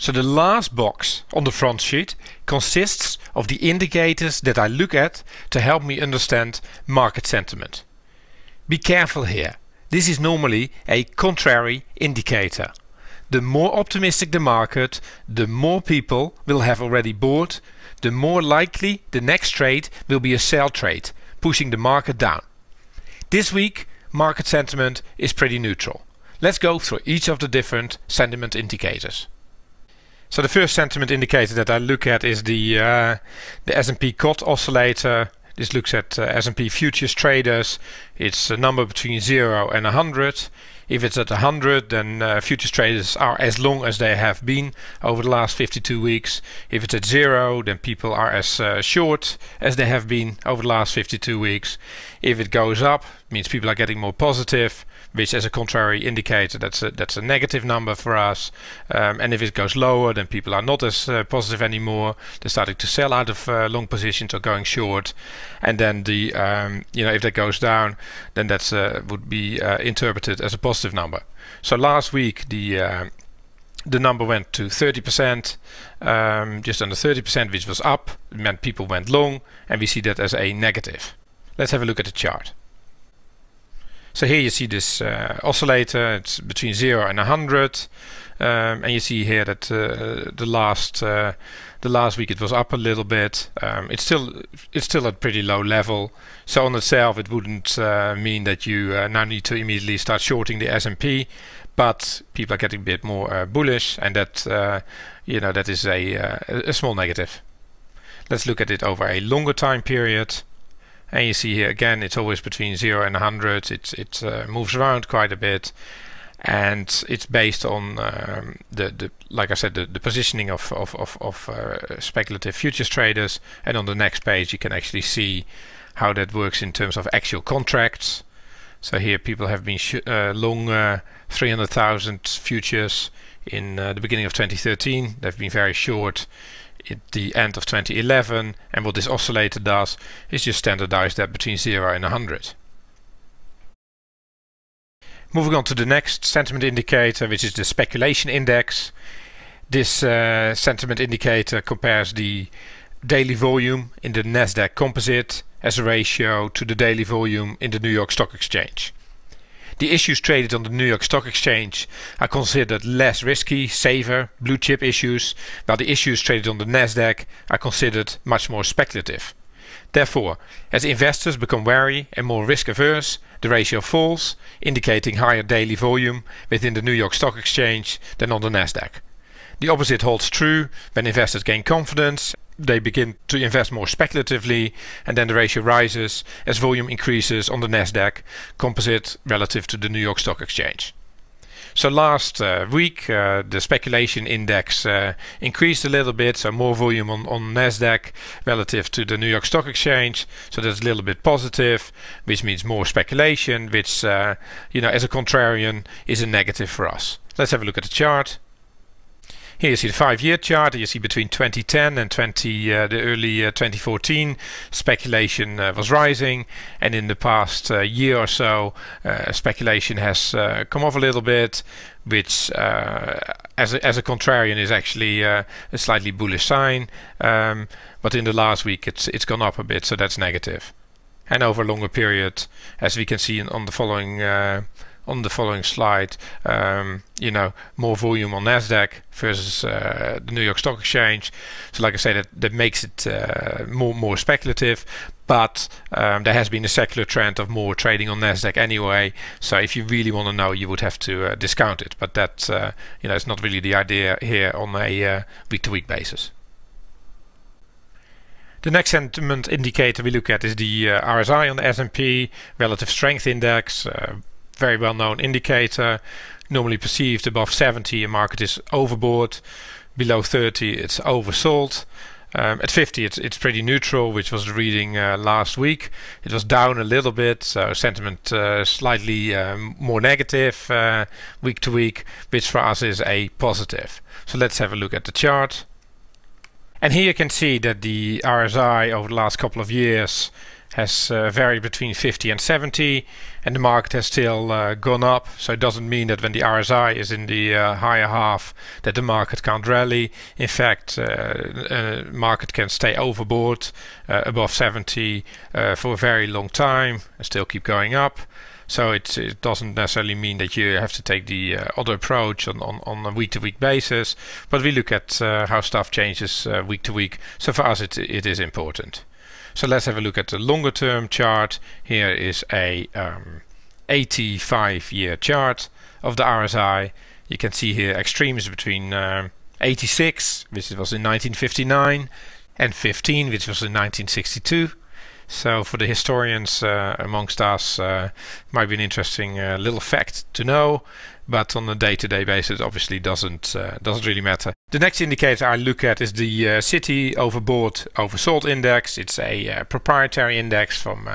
So the last box on the front sheet consists of the indicators that I look at to help me understand market sentiment. Be careful here. This is normally a contrary indicator. The more optimistic the market, the more people will have already bought, the more likely the next trade will be a sell trade, pushing the market down. This week, market sentiment is pretty neutral. Let's go through each of the different sentiment indicators. So the first sentiment indicator that I look at is the uh, the S&P COT oscillator. This looks at uh, S&P futures traders. It's a number between 0 and 100. If it's at 100 then uh, futures traders are as long as they have been over the last 52 weeks. If it's at 0 then people are as uh, short as they have been over the last 52 weeks. If it goes up it means people are getting more positive which as a contrary indicator that's a, that's a negative number for us um, and if it goes lower then people are not as uh, positive anymore they're starting to sell out of uh, long positions or going short and then the um, you know if that goes down then that uh, would be uh, interpreted as a positive number so last week the uh, the number went to 30%, um, just under 30%, which was up. It meant people went long, and we see that as a negative. Let's have a look at the chart. So here you see this uh, oscillator, it's between 0 and 100. Um, and you see here that uh, the last uh, the last week it was up a little bit. Um, it's still it's still at pretty low level. So on itself it wouldn't uh, mean that you uh, now need to immediately start shorting the S&P, but people are getting a bit more uh, bullish, and that you know that is a a small negative. Let's look at it over a longer time period and you see here again it's always between 0 and 100 it, it uh, moves around quite a bit. And it's based on um, the, the like I said the, the positioning of, of, of, of uh, speculative futures traders. And on the next page you can actually see how that works in terms of actual contracts. So here people have been uh, long uh, 300,000 futures in uh, the beginning of 2013 they've been very short at the end of 2011 and what this oscillator does is just standardize that between 0 and 100. Moving on to the next sentiment indicator which is the speculation index. This uh, sentiment indicator compares the daily volume in the Nasdaq composite as a ratio to the daily volume in the New York Stock Exchange. The issues traded on the New York Stock Exchange are considered less risky, safer, blue chip issues, while the issues traded on the Nasdaq are considered much more speculative. Therefore, as investors become wary and more risk averse, the ratio falls, indicating higher daily volume within the New York Stock Exchange than on the Nasdaq. The opposite holds true when investors gain confidence they begin to invest more speculatively and then the ratio rises as volume increases on the Nasdaq composite relative to the New York Stock Exchange. So last uh, week uh, the speculation index uh, increased a little bit, so more volume on, on Nasdaq relative to the New York Stock Exchange. So that's a little bit positive, which means more speculation, which uh, you know as a contrarian is a negative for us. Let's have a look at the chart. Here you see the five-year chart. You see between 2010 and 20 uh, the early uh, 2014 speculation uh, was rising, and in the past uh, year or so, uh, speculation has uh, come off a little bit, which as a, as a contrarian is actually a slightly bullish sign. Um, but in the last week, it's it's gone up a bit, so that's negative. And over a longer period, as we can see on the following on the following slide, um, you know, more volume on Nasdaq versus uh, the New York Stock Exchange. So, like I said, that, that makes it uh, more more speculative. But um, there has been a secular trend of more trading on Nasdaq anyway. So, if you really want to know, you would have to uh, discount it. But that, uh, you know, it's not really the idea here on a uh, week-to-week basis. The next sentiment indicator we look at is the uh, RSI on the S&P, Relative Strength Index, uh, very well known indicator. Normally perceived above 70, a market is overbought. Below 30, it's oversold. Um, at 50, it's, it's pretty neutral, which was the reading uh, last week. It was down a little bit, so sentiment uh, slightly um, more negative uh, week to week, which for us is a positive. So let's have a look at the chart. And here you can see that the RSI over the last couple of years has uh, varied between 50 and 70 and the market has still uh, gone up so it doesn't mean that when the RSI is in the uh, higher half that the market can't rally in fact uh, market can stay overbought uh, above 70 uh, for a very long time and still keep going up so it, it doesn't necessarily mean that you have to take the uh, other approach on, on, on a week to week basis, but we look at uh, how stuff changes uh, week to week. So for us, it, it is important. So let's have a look at the longer term chart. Here is a um, 85 year chart of the RSI. You can see here extremes between um, 86, which was in 1959, and 15, which was in 1962. So for the historians uh, amongst us, uh, might be an interesting uh, little fact to know. But on a day-to-day basis, obviously doesn't uh, doesn't really matter. The next indicator I look at is the uh, Citi Overbought Oversold Index. It's a uh, proprietary index from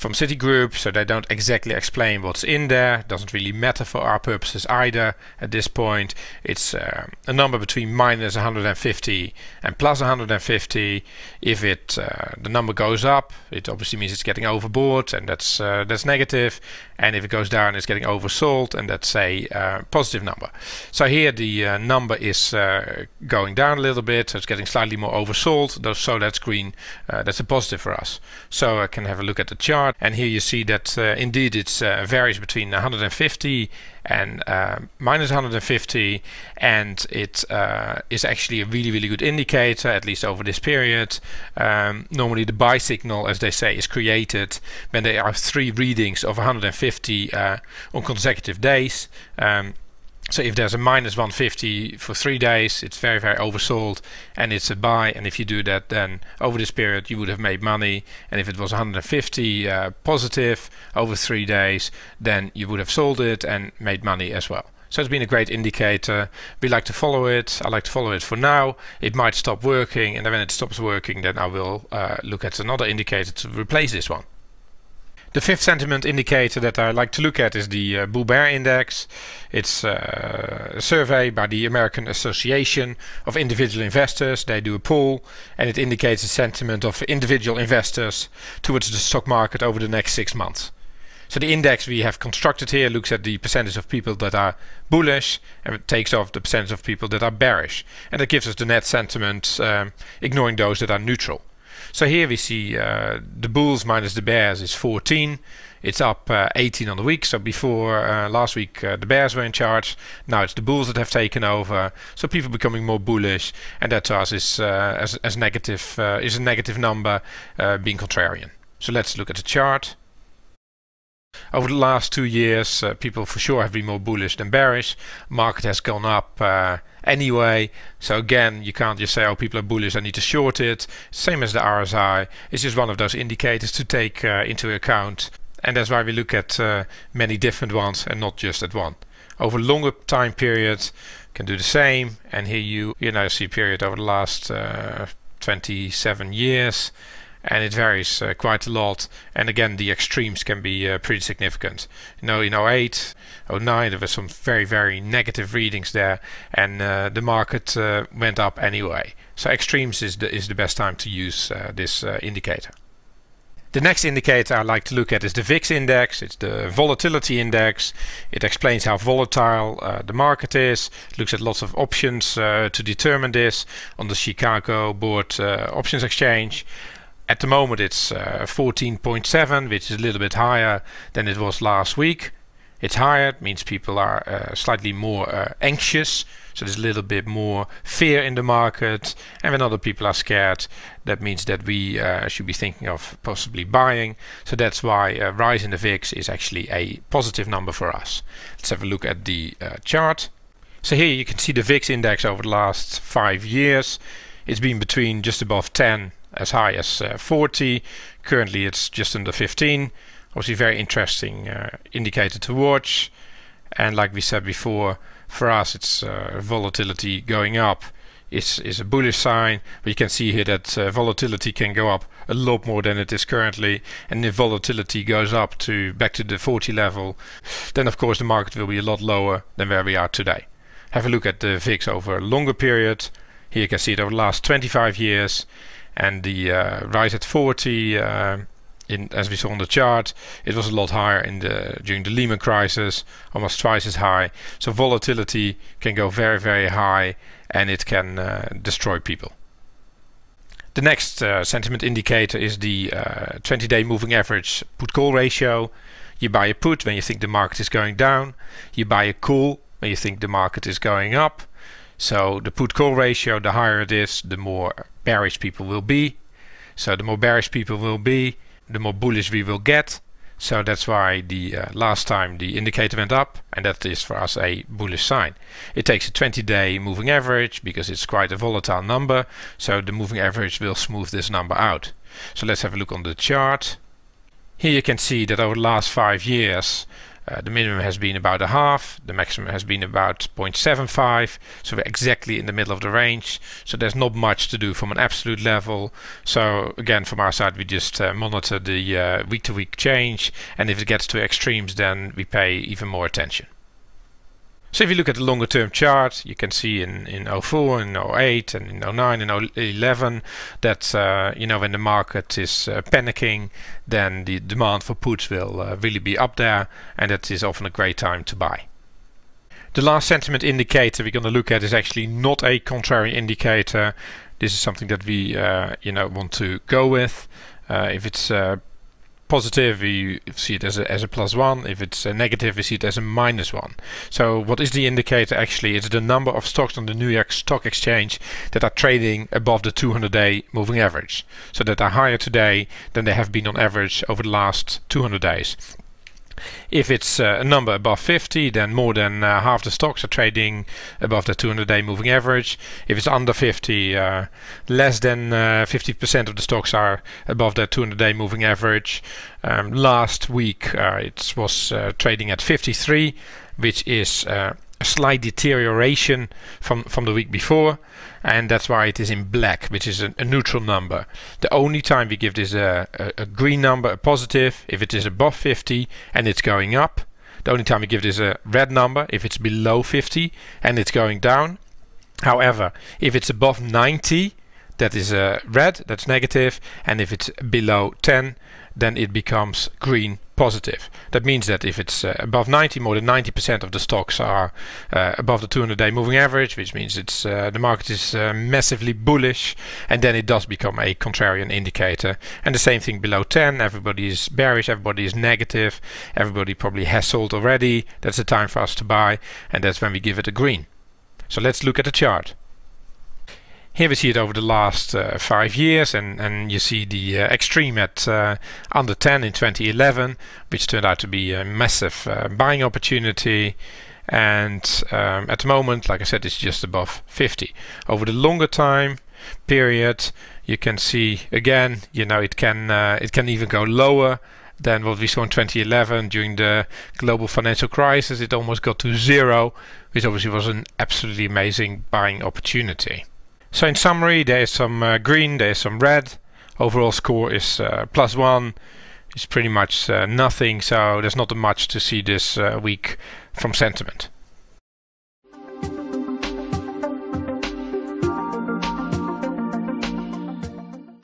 from Citigroup, so they don't exactly explain what's in there. Doesn't really matter for our purposes either at this point. It's uh, a number between minus 150 and plus 150. If it uh, the number goes up, it obviously means it's getting overbought, and that's uh, that's negative. And if it goes down, it's getting oversold, and that's a uh, positive number. So here the uh, number is going down a little bit, so it's getting slightly more oversold. So that's green. that's a positive for us. So I can have a look at the chart and here you see that uh, indeed it uh, varies between 150 and uh, minus 150 and it uh, is actually a really really good indicator at least over this period. Um, normally the buy signal as they say is created when there are three readings of 150 uh, on consecutive days. Um, so if there's a minus 150 for three days, it's very, very oversold and it's a buy. And if you do that, then over this period, you would have made money. And if it was 150 uh, positive over three days, then you would have sold it and made money as well. So it's been a great indicator. We like to follow it. I like to follow it for now. It might stop working, and then when it stops working, then I will uh, look at another indicator to replace this one. The fifth sentiment indicator that I like to look at is the uh, Bull Bear Index. It's uh, a survey by the American Association of Individual Investors. They do a poll and it indicates the sentiment of individual investors towards the stock market over the next six months. So the index we have constructed here looks at the percentage of people that are bullish and it takes off the percentage of people that are bearish. And that gives us the net sentiment, um, ignoring those that are neutral. So here we see uh, the Bulls minus the Bears is 14. It's up uh, 18 on the week. So before uh, last week uh, the Bears were in charge. Now it's the Bulls that have taken over. So people becoming more bullish, and that to us is uh, as as negative uh, is a negative number, being contrarian. So let's look at the chart. Over the last two years, uh, people for sure have been more bullish than bearish. Market has gone up uh, anyway. So again, you can't just say, "Oh, people are bullish, I need to short it." Same as the RSI. It's just one of those indicators to take uh, into account, and that's why we look at uh, many different ones and not just at one. Over longer time periods, can do the same. And here you you know see period over the last uh, 27 years and it varies uh, quite a lot. And again, the extremes can be uh, pretty significant. You know, in 08, 09, there were some very, very negative readings there, and uh, the market uh, went up anyway. So extremes is the is the best time to use uh, this uh, indicator. The next indicator I like to look at is the VIX index. It's the volatility index. It explains how volatile uh, the market is. It looks at lots of options uh, to determine this on the Chicago Board uh, Options Exchange. At the moment it's uh, 14.7 which is a little bit higher than it was last week. It's higher, it means people are uh, slightly more uh, anxious, so there's a little bit more fear in the market. And when other people are scared, that means that we uh, should be thinking of possibly buying. So that's why a rise in the VIX is actually a positive number for us. Let's have a look at the uh, chart. So here you can see the VIX index over the last five years. It's been between just above 10 as high as uh, 40. Currently it's just under 15. Obviously very interesting uh, indicator to watch. And like we said before, for us it's uh, volatility going up is, is a bullish sign. But you can see here that uh, volatility can go up a lot more than it is currently. And if volatility goes up to back to the 40 level, then of course the market will be a lot lower than where we are today. Have a look at the VIX over a longer period. Here you can see it over the last 25 years and the uh, rise at 40 uh, in, as we saw on the chart, it was a lot higher in the during the Lehman crisis, almost twice as high. So volatility can go very, very high, and it can uh, destroy people. The next uh, sentiment indicator is the 20-day uh, moving average put-call ratio. You buy a put when you think the market is going down. You buy a call when you think the market is going up. So the put-call ratio, the higher it is, the more bearish people will be. So the more bearish people will be, the more bullish we will get. So that's why the uh, last time the indicator went up and that is for us a bullish sign. It takes a 20 day moving average because it's quite a volatile number. So the moving average will smooth this number out. So let's have a look on the chart. Here you can see that over the last five years uh, the minimum has been about a half, the maximum has been about 0.75, so we're exactly in the middle of the range. So there's not much to do from an absolute level. So again, from our side, we just uh, monitor the uh, week-to-week -week change, and if it gets to extremes, then we pay even more attention. So if you look at the longer term chart, you can see in, in 04 and 08 and in 09 and 11 that uh, you know when the market is uh, panicking, then the demand for puts will uh, really be up there, and that is often a great time to buy. The last sentiment indicator we're going to look at is actually not a contrary indicator. This is something that we uh, you know want to go with. Uh, if it's uh, positive, we see it as a, as a plus one. If it's a negative, we see it as a minus one. So what is the indicator actually? It's the number of stocks on the New York Stock Exchange that are trading above the 200-day moving average. So that are higher today than they have been on average over the last 200 days. If it's uh, a number above 50, then more than uh, half the stocks are trading above the 200-day moving average. If it's under 50, uh, less than 50% uh, of the stocks are above that 200-day moving average. Um, last week uh, it was uh, trading at 53, which is a slight deterioration from, from the week before and that's why it is in black, which is a, a neutral number. The only time we give this a, a, a, green number, a positive, if it is above 50 and it's going up. The only time we give this a red number, if it's below 50 and it's going down. However, if it's above 90, that is a red, that's negative, and if it's below 10, then it becomes green positive. That means that if it's uh, above 90, more than 90% of the stocks are uh, above the 200-day moving average, which means it's uh, the market is uh, massively bullish, and then it does become a contrarian indicator. And the same thing below 10, everybody is bearish, everybody is negative, everybody probably has sold already. That's the time for us to buy, and that's when we give it a green. So let's look at the chart. Here we see it over the last uh, five years, and, and you see the uh, extreme at uh, under 10 in 2011, which turned out to be a massive uh, buying opportunity. And um, at the moment, like I said, it's just above 50. Over the longer time period, you can see again, you know, it can uh, it can even go lower than what we saw in 2011 during the global financial crisis. It almost got to zero, which obviously was an absolutely amazing buying opportunity. So in summary, there is some uh, green, there is some red. Overall score is uh, plus one. It's pretty much uh, nothing, so there's not much to see this uh, week from sentiment.